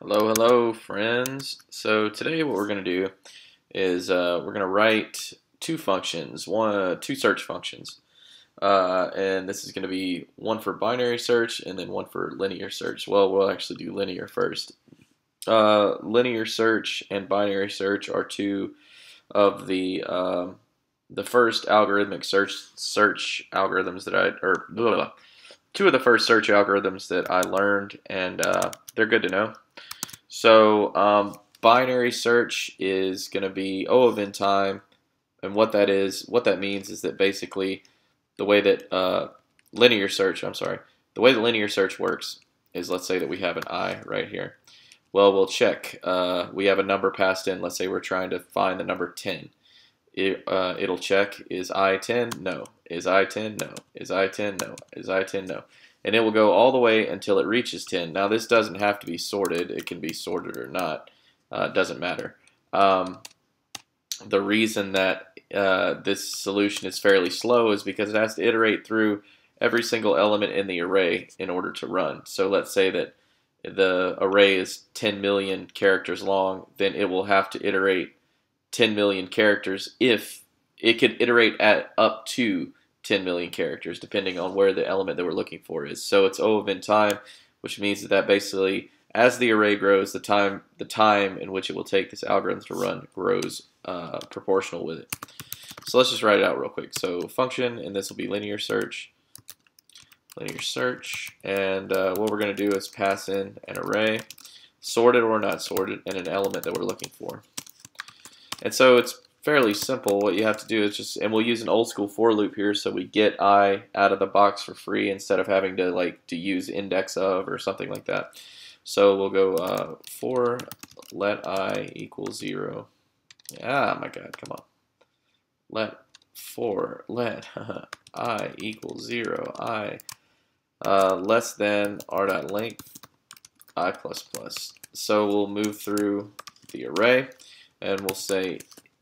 Hello, hello, friends. So today what we're going to do is uh, we're going to write two functions, one, uh, two search functions. Uh, and this is going to be one for binary search and then one for linear search. Well, we'll actually do linear first. Uh, linear search and binary search are two of the um, the first algorithmic search search algorithms that I or blah, blah, two of the first search algorithms that I learned, and uh, they're good to know. So um, binary search is going to be O of n time, and what that is, what that means is that basically the way that uh, linear search, I'm sorry, the way that linear search works is let's say that we have an i right here. Well, we'll check. Uh, we have a number passed in. Let's say we're trying to find the number 10. It, uh, it'll check, is I 10? No. Is I 10? No. Is I 10? No. Is I 10? No. And it will go all the way until it reaches 10. Now, this doesn't have to be sorted. It can be sorted or not. Uh, doesn't matter. Um, the reason that uh, this solution is fairly slow is because it has to iterate through every single element in the array in order to run. So let's say that the array is 10 million characters long, then it will have to iterate 10 million characters if it could iterate at up to 10 million characters depending on where the element that we're looking for is. So it's O of n time, which means that, that basically as the array grows, the time the time in which it will take this algorithm to run grows uh, proportional with it. So let's just write it out real quick. So function, and this will be linear search linear search. And uh, what we're going to do is pass in an array, sorted or not sorted, and an element that we're looking for. And so it's fairly simple. What you have to do is just, and we'll use an old school for loop here so we get i out of the box for free instead of having to like to use index of or something like that. So we'll go uh, for let i equal 0. Ah, my God, come on. Let for let i equals 0, i uh, less than r dot length i plus plus. So we'll move through the array and we'll say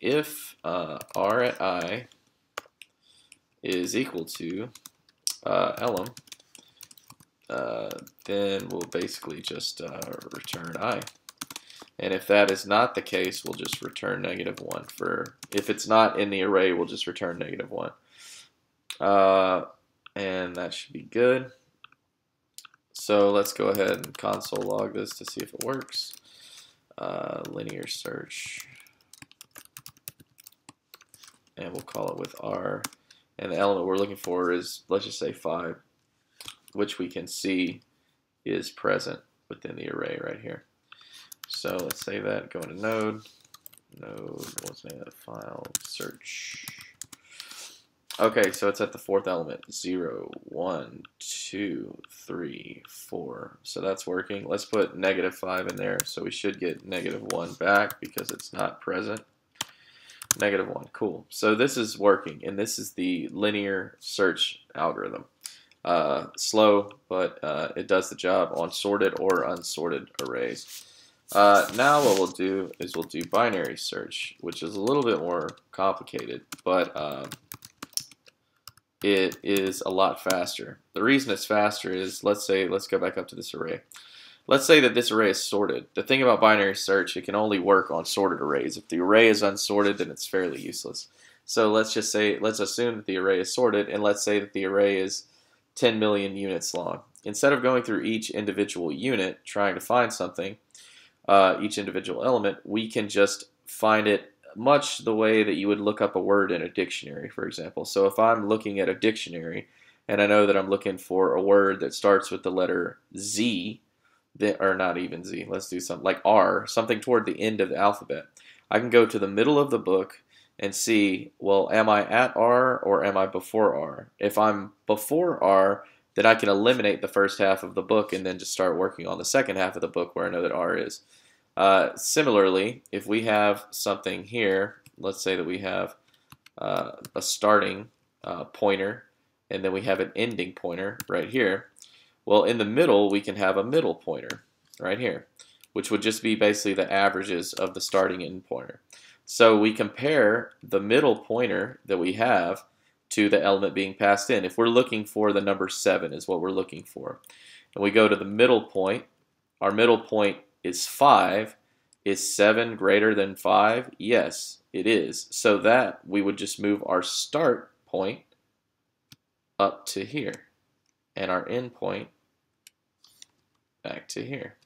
if uh, r at i is equal to uh, elem, uh, then we'll basically just uh, return i. And if that is not the case, we'll just return negative 1. For If it's not in the array, we'll just return negative 1. Uh, and that should be good. So let's go ahead and console log this to see if it works. Uh, linear search. And we'll call it with R. And the element we're looking for is, let's just say 5, which we can see is present within the array right here. So let's save that, go into node, node, what's name of the file, search. Okay, so it's at the fourth element. Zero, one, two, three, four. So that's working. Let's put negative 5 in there. So we should get negative 1 back because it's not present. Negative 1. Cool. So this is working, and this is the linear search algorithm. Uh, slow, but uh, it does the job on sorted or unsorted arrays. Uh, now what we'll do is we'll do binary search, which is a little bit more complicated, but um, it is a lot faster. The reason it's faster is, let's say, let's go back up to this array. Let's say that this array is sorted. The thing about binary search, it can only work on sorted arrays. If the array is unsorted, then it's fairly useless. So let's just say, let's assume that the array is sorted, and let's say that the array is 10 million units long. Instead of going through each individual unit, trying to find something, uh, each individual element, we can just find it much the way that you would look up a word in a dictionary, for example. So if I'm looking at a dictionary and I know that I'm looking for a word that starts with the letter Z, that, or not even Z, let's do something like R, something toward the end of the alphabet. I can go to the middle of the book and see, well, am I at R or am I before R? If I'm before R, then I can eliminate the first half of the book and then just start working on the second half of the book where I know that R is. Uh, similarly, if we have something here, let's say that we have uh, a starting uh, pointer and then we have an ending pointer right here. Well, in the middle, we can have a middle pointer right here, which would just be basically the averages of the starting end pointer. So we compare the middle pointer that we have to the element being passed in. If we're looking for the number 7 is what we're looking for. And we go to the middle point, our middle point is 5. Is 7 greater than 5? Yes, it is. So that we would just move our start point up to here and our end point back to here.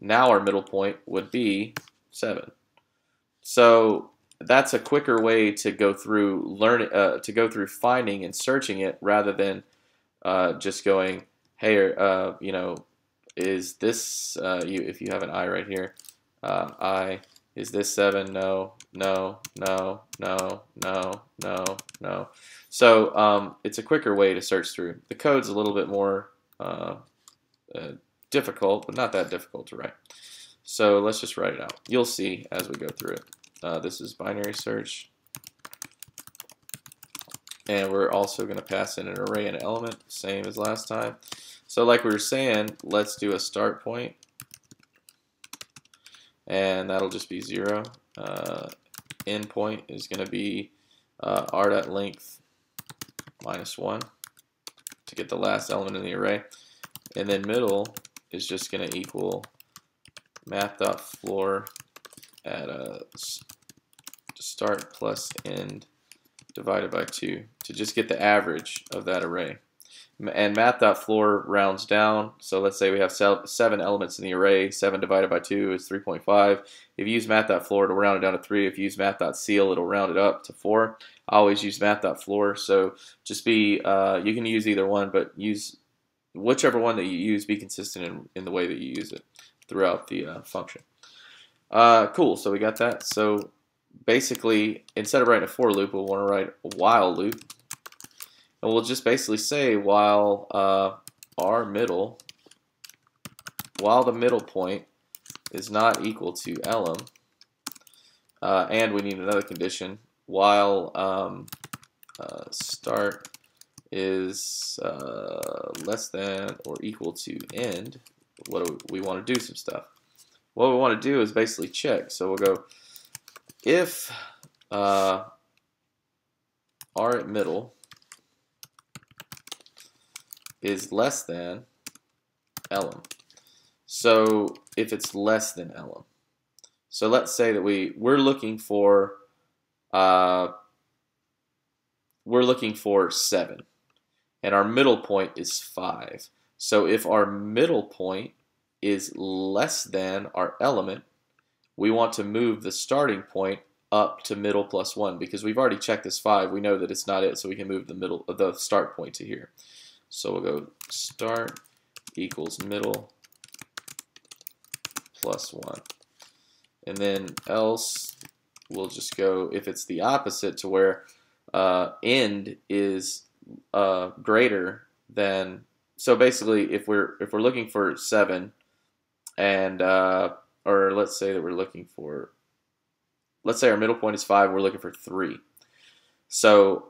Now our middle point would be 7. So that's a quicker way to go through learning uh, to go through finding and searching it rather than uh, just going hey uh, you know is this uh, you if you have an i right here uh, i is this 7 no no no no no no no so um, it's a quicker way to search through the code's a little bit more uh, difficult but not that difficult to write so let's just write it out you'll see as we go through it uh, this is binary search. And we're also going to pass in an array and element, same as last time. So like we were saying, let's do a start point. And that'll just be 0. Uh, end point is going to be uh, r.length minus 1 to get the last element in the array. And then middle is just going to equal math.floor at a start plus end divided by 2 to just get the average of that array. And math.floor rounds down, so let's say we have seven elements in the array, 7 divided by 2 is 3.5. If you use math.floor, it'll round it down to 3. If you use math.ceil, it'll round it up to 4. I always use math.floor, so just be, uh, you can use either one, but use whichever one that you use, be consistent in, in the way that you use it throughout the uh, function. Uh, cool, so we got that. So basically, instead of writing a for loop, we'll want to write a while loop. And we'll just basically say while uh, our middle, while the middle point is not equal to elem, uh, and we need another condition, while um, uh, start is uh, less than or equal to end, what do we, we want to do some stuff what we want to do is basically check. So we'll go if uh, r at middle is less than elem. So if it's less than elem. So let's say that we we're looking for uh, we're looking for seven, and our middle point is five. So if our middle point is less than our element, we want to move the starting point up to middle plus 1 because we've already checked this 5. We know that it's not it, so we can move the middle the start point to here. So we'll go start equals middle plus 1. And then else we'll just go if it's the opposite to where uh, end is uh, greater than so basically if we're if we're looking for 7 and uh, or let's say that we're looking for, let's say our middle point is five, we're looking for three. So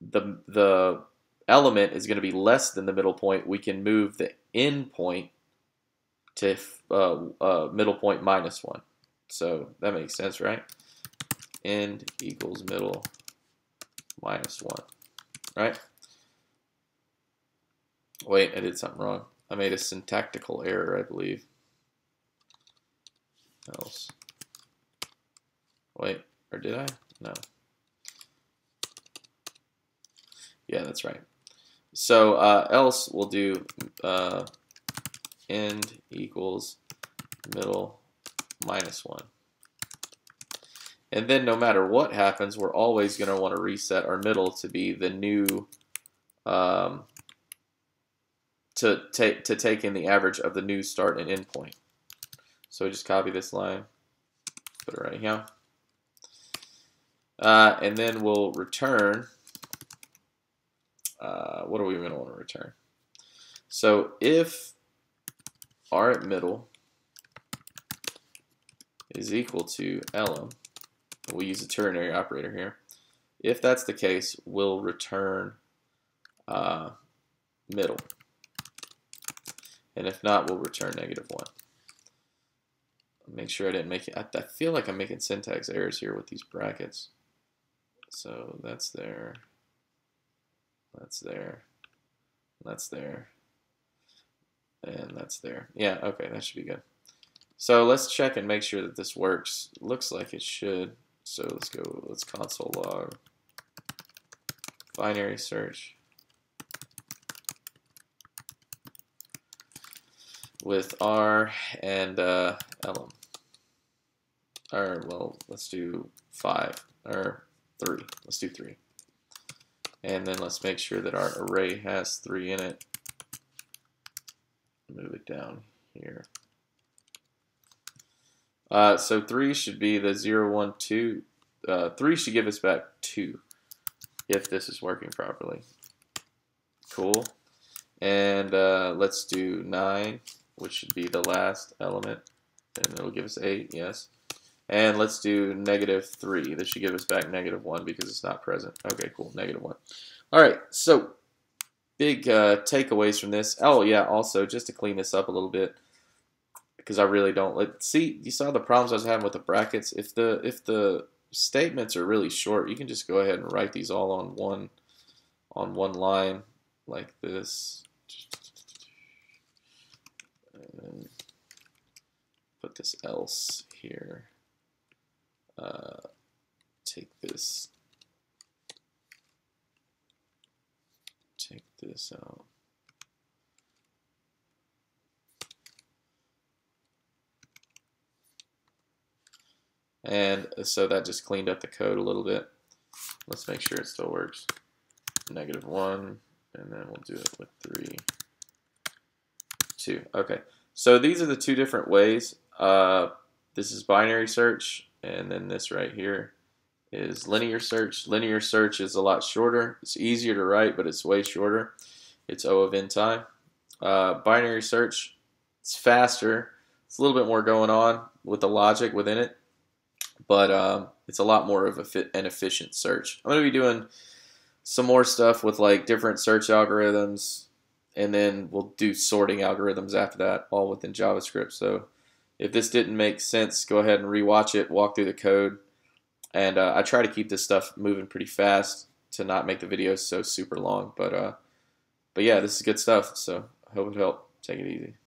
the the element is going to be less than the middle point. We can move the end point to uh, uh, middle point minus one. So that makes sense, right? End equals middle minus one, right? Wait, I did something wrong. I made a syntactical error, I believe. Else. Wait, or did I? No. Yeah, that's right. So uh, else we'll do uh, end equals middle minus 1. And then no matter what happens, we're always going to want to reset our middle to be the new um, to take to take in the average of the new start and end point. So we just copy this line, put it right here, uh, and then we'll return. Uh, what are we going to want to return? So if r at middle is equal to elem, we'll use a ternary operator here. If that's the case, we'll return uh, middle. And if not, we'll return negative 1. Make sure I didn't make it. I, I feel like I'm making syntax errors here with these brackets. So that's there. That's there. That's there. And that's there. Yeah, okay, that should be good. So let's check and make sure that this works. Looks like it should. So let's go, let's console log binary search with R and uh, elem. Or, well, let's do five, or three. Let's do three. And then let's make sure that our array has three in it. Move it down here. Uh, so 3 should be the 0, 1, 2. Uh, 3 should give us back 2 if this is working properly. Cool. And uh, let's do 9, which should be the last element. And it'll give us 8, yes. And let's do negative 3. This should give us back negative 1 because it's not present. Okay, cool, negative 1. All right, so big uh, takeaways from this. Oh, yeah, also, just to clean this up a little bit, because I really don't let see you saw the problems I was having with the brackets. If the if the statements are really short you can just go ahead and write these all on one on one line like this. Put this else here. Uh, take this. Take this out And so that just cleaned up the code a little bit. Let's make sure it still works. Negative 1, and then we'll do it with 3, 2. Okay, so these are the two different ways. Uh, this is binary search, and then this right here is linear search. Linear search is a lot shorter. It's easier to write, but it's way shorter. It's O of n time. Uh, binary search, it's faster. It's a little bit more going on with the logic within it but um, it's a lot more of a an efficient search. I'm going to be doing some more stuff with like different search algorithms, and then we'll do sorting algorithms after that, all within JavaScript. So if this didn't make sense, go ahead and rewatch it, walk through the code, and uh, I try to keep this stuff moving pretty fast to not make the videos so super long. But uh, but yeah, this is good stuff. So I hope it helped. Take it easy.